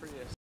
Prius.